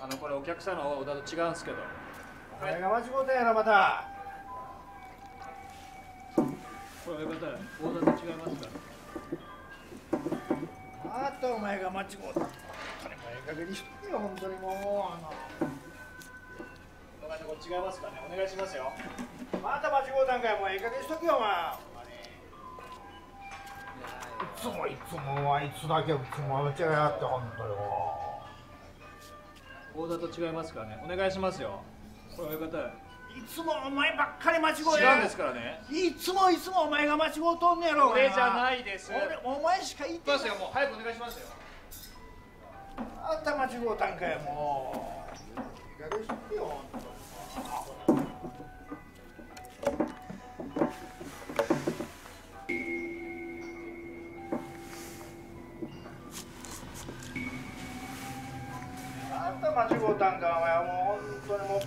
あのこれお客さんのオーダーと違うんですけど。お前が間違うたやろまた。これ親方オーダーと違いますか？らあとお前が間違うた。本当にもうええ加減にしとけよ本当にもうあの。これ違いますかね。お願いしますよ。また間違うたんかいもうええ加減にしとけよお前。いつもいつもあいつだけいつも間違いやって本当にーダーと違いますからね。お願いしますよ。これ親方ういつもお前ばっかり間違う違んですからね。いつもいつもお前が間違うとんねやろ俺じゃないいです。俺お前しか言ってますよ。もう早くお願いしますよ。あんた間違うたんかいもうあんた間違うたんかお前もう本当にもう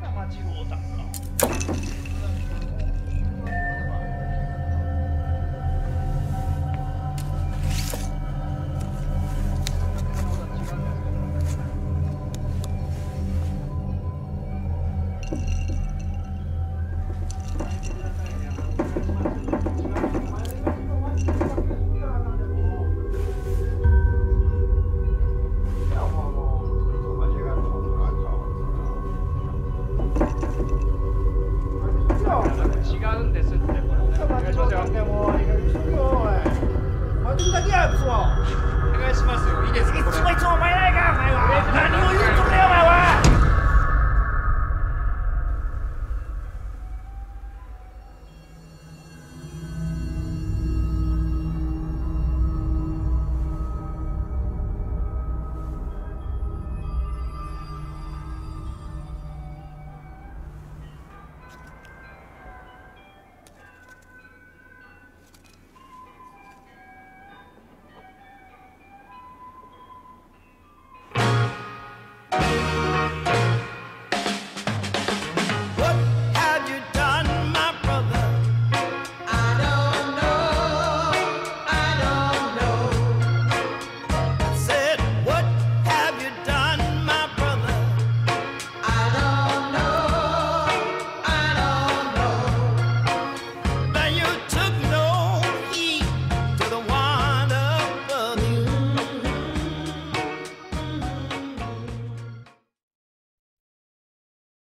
また間違うたんかやお願いしますよ。いいですか？お前かお前は。何を言うとるやお前は。